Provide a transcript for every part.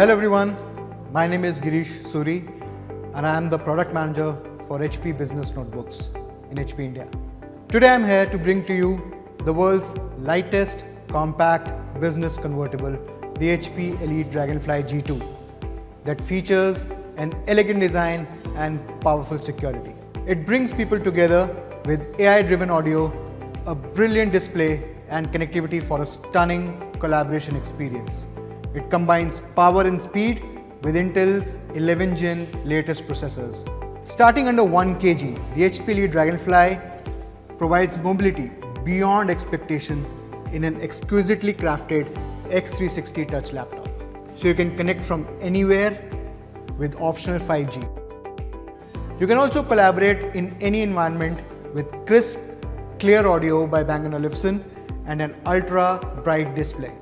Hello everyone, my name is Girish Suri and I am the product manager for HP Business Notebooks in HP India. Today I am here to bring to you the world's lightest compact business convertible, the HP Elite Dragonfly G2 that features an elegant design and powerful security. It brings people together with AI-driven audio, a brilliant display and connectivity for a stunning collaboration experience. It combines power and speed with Intel's 11 gen latest processors. Starting under 1 kg, the HP Elite Dragonfly provides mobility beyond expectation in an exquisitely crafted X360 touch laptop. So you can connect from anywhere with optional 5G. You can also collaborate in any environment with crisp, clear audio by Bang & Olufsen and an ultra bright display.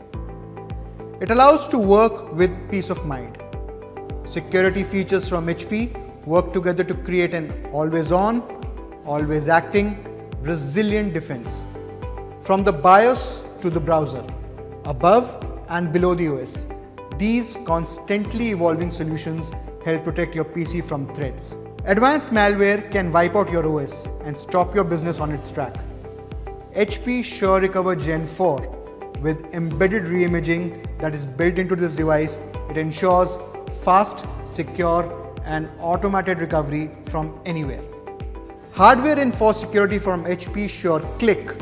It allows to work with peace of mind. Security features from HP work together to create an always on, always acting, resilient defense. From the BIOS to the browser, above and below the OS, these constantly evolving solutions help protect your PC from threats. Advanced malware can wipe out your OS and stop your business on its track. HP Sure Recover Gen 4 with embedded reimaging that is built into this device, it ensures fast, secure and automated recovery from anywhere. Hardware for security from HP Sure Click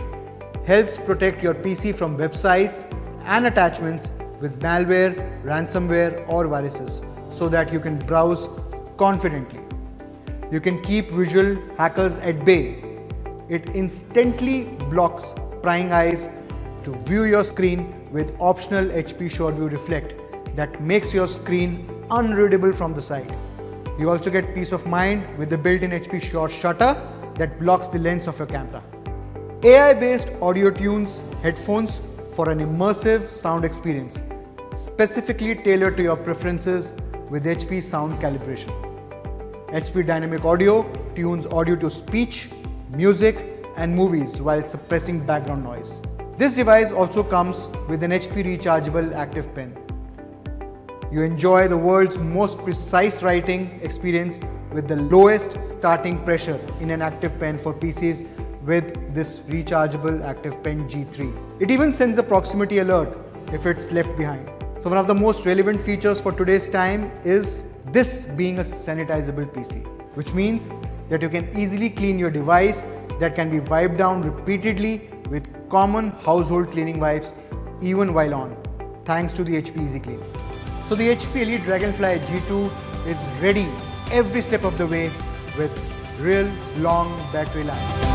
helps protect your PC from websites and attachments with malware, ransomware or viruses so that you can browse confidently. You can keep visual hackers at bay. It instantly blocks prying eyes to view your screen with optional HP SureView Reflect that makes your screen unreadable from the side. You also get peace of mind with the built-in HP Sure Shutter that blocks the lens of your camera. AI-based audio tunes headphones for an immersive sound experience, specifically tailored to your preferences with HP sound calibration. HP Dynamic Audio tunes audio to speech, music, and movies while suppressing background noise. This device also comes with an HP rechargeable active pen. You enjoy the world's most precise writing experience with the lowest starting pressure in an active pen for PCs with this rechargeable active pen G3. It even sends a proximity alert if it's left behind. So one of the most relevant features for today's time is this being a sanitizable PC, which means that you can easily clean your device that can be wiped down repeatedly with common household cleaning wipes even while on, thanks to the HP Easy Clean. So the HP Elite Dragonfly G2 is ready every step of the way with real long battery life.